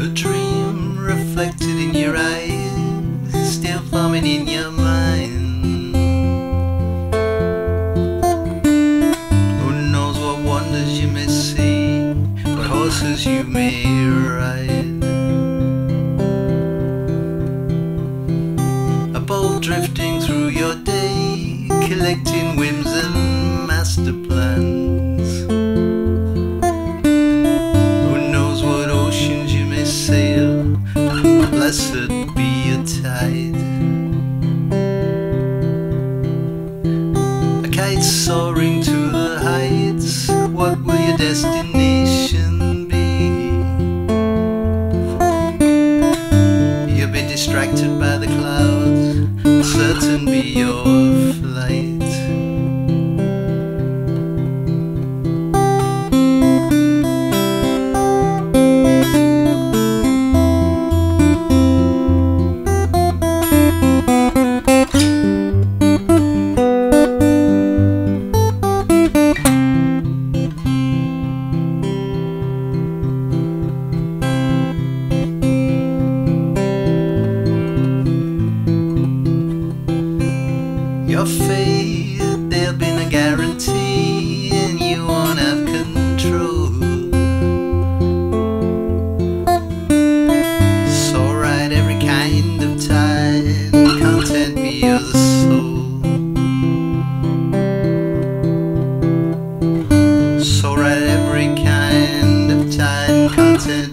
a dream reflected in your eyes, still forming in your mind. Who knows what wonders you may see, what horses you may ride. A boat drifting through your day, collecting whims and blessed be your tide. A kite soaring to the heights, what will your destination be? You'll be distracted by the clouds, certain be your flight. Your fate, there'll be no guarantee, and you won't have control. So ride every kind of time, content be your soul. So ride every kind of tide, content